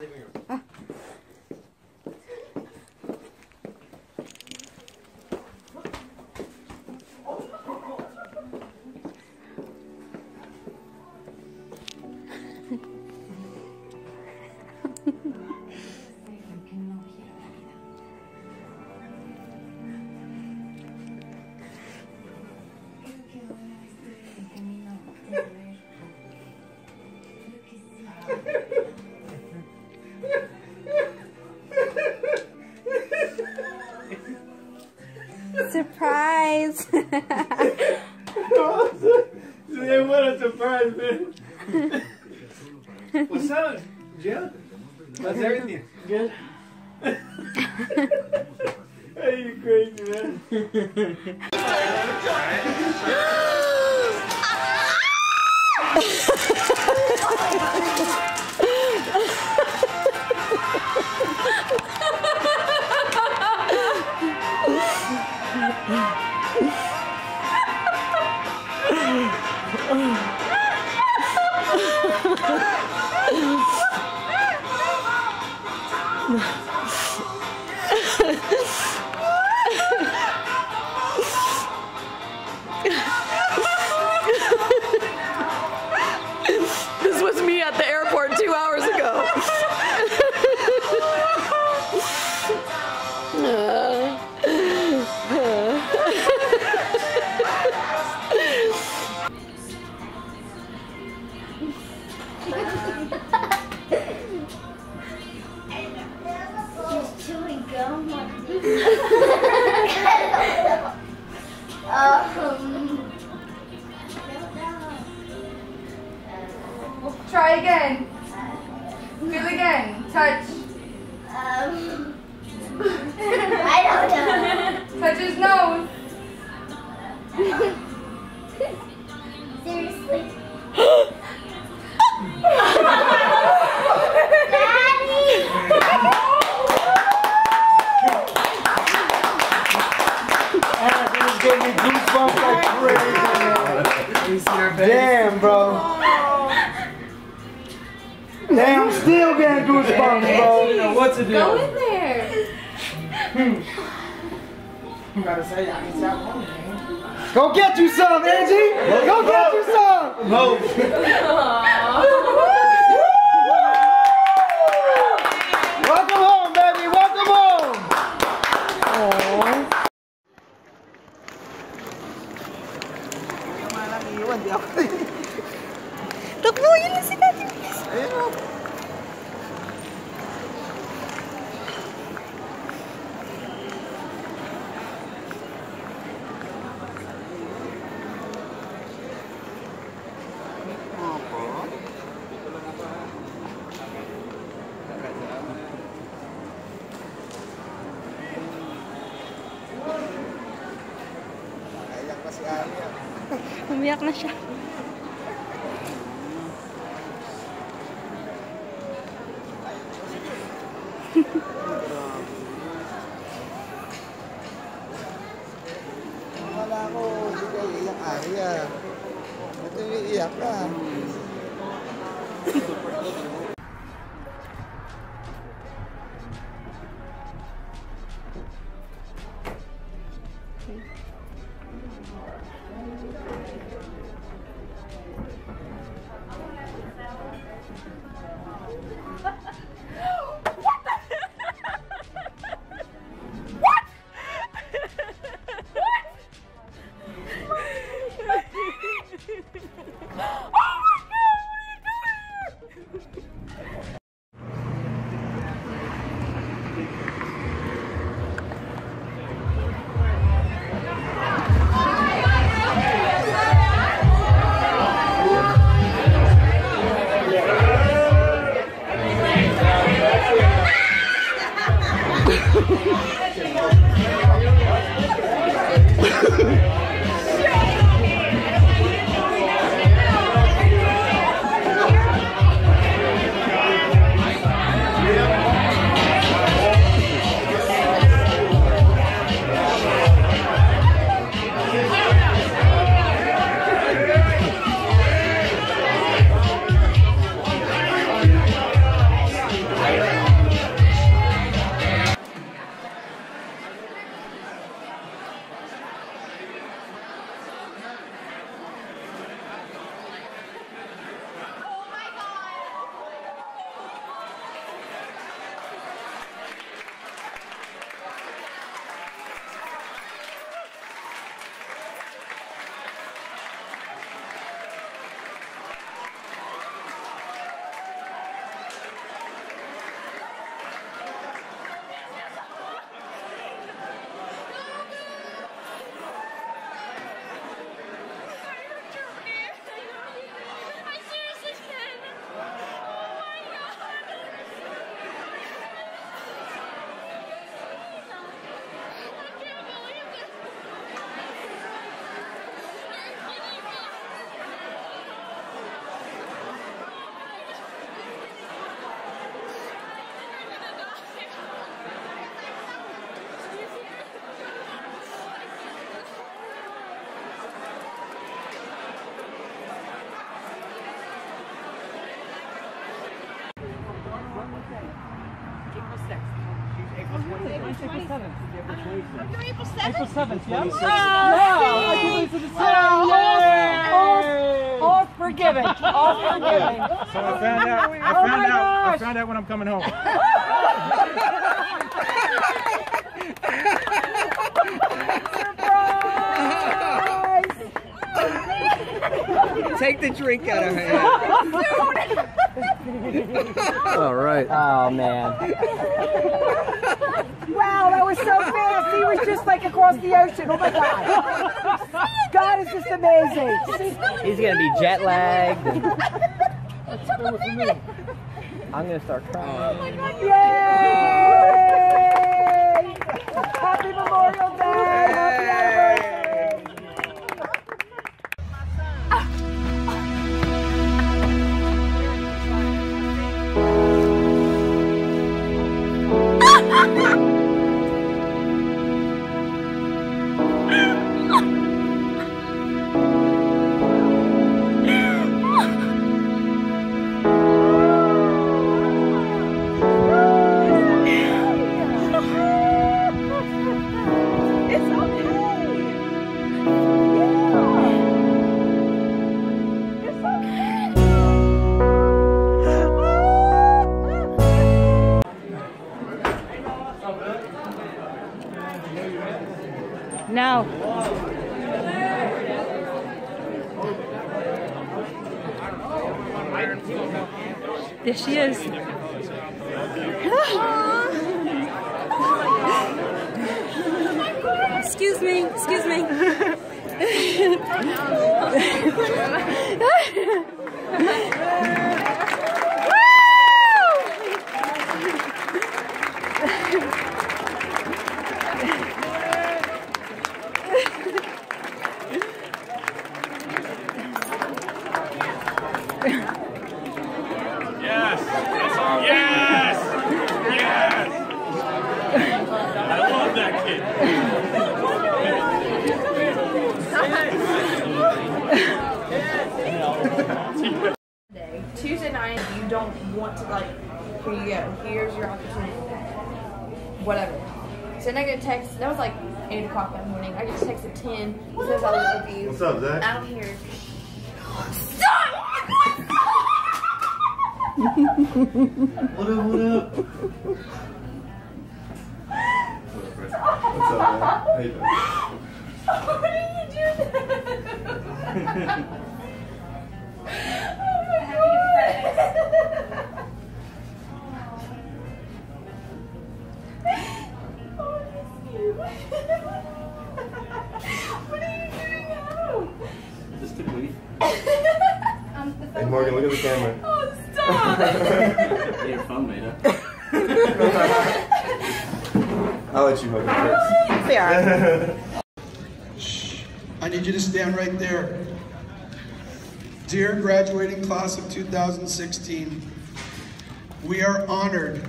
Heh. Surprise! so they want a surprise, man. What's up, Jill? How's everything? Good? Are you crazy, man? This Umiyak na siya. Wala ko, hindi kayo iyak ari ah. Ba't yung iiyak ka? April 7th, April 7th, yeah? Oh, oh, oh, all forgiven. All forgiven. So I found out. I Oh found my out. I found out when I'm coming home. Surprise! Take the drink out of her. All right. Oh man. Wow, that was so fast. He was just like across the ocean. Oh my God. God is just amazing. He's gonna be jet lagged. I'm gonna start crying. Oh, Yay! Happy Memorial Day. Ja. So then I get a text, that was like 8 o'clock that morning. I get a text at 10, it says I love you. What's up, Zach? I don't hear. What up, what up? What's up, man? How you doing? What are you doing? oh Morgan, look at the camera. Oh, stop! Your phone made up. I'll let you hold it first. I need you to stand right there. Dear graduating class of 2016, we are honored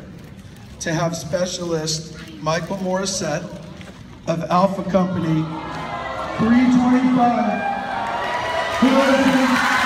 to have specialist Michael Morissette of Alpha Company 325. Philadelphia.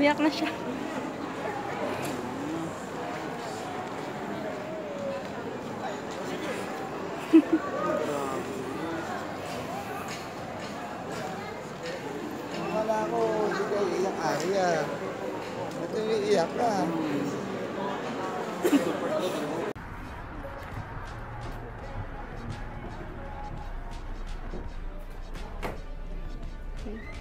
Umiyak na siya. Wala ko, hindi ka iiyak Arya. Ba't umiiyak ka? Surprise!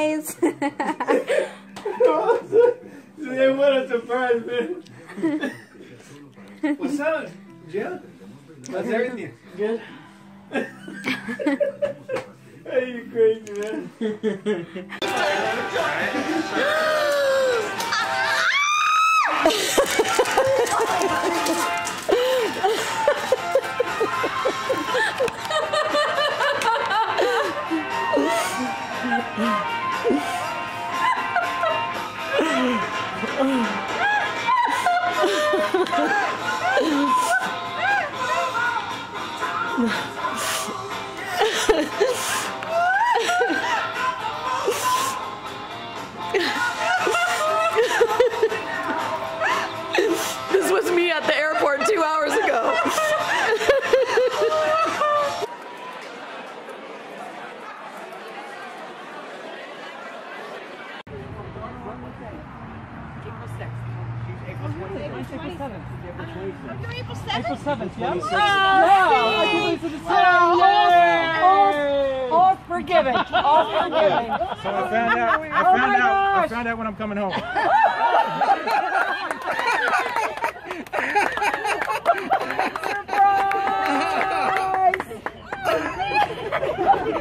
Today,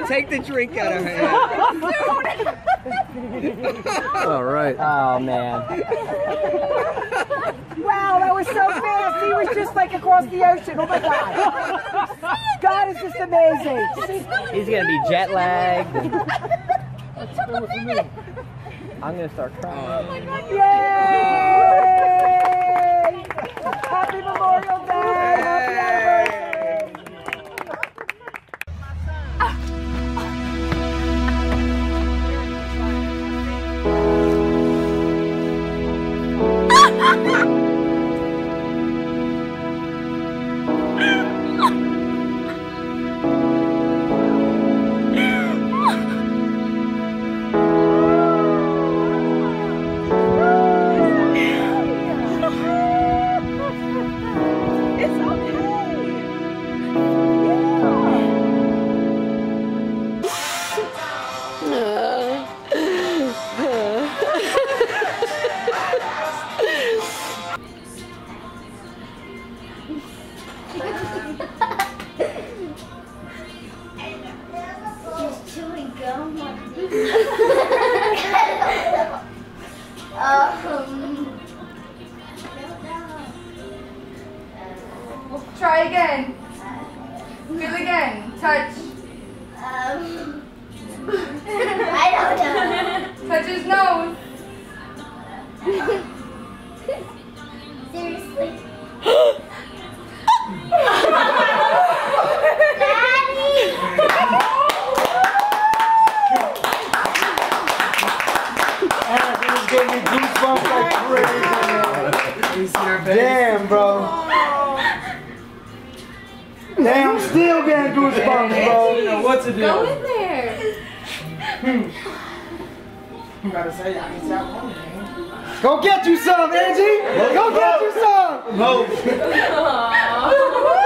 Take the drink out of her. All right. Oh, man. Wow, that was so fast. He was just like across the ocean. Oh my God. God is just amazing. He's gonna be jet lagged. I'm gonna start crying. Oh my god! Yay! Happy Memorial actually seen our face. Damn, bro. Damn, I'm still getting goosebumps, bro. You know what to do. Go in there. Hmm. Gotta say, I need that one, man. Go get you some, Angie. Go get you some. Move.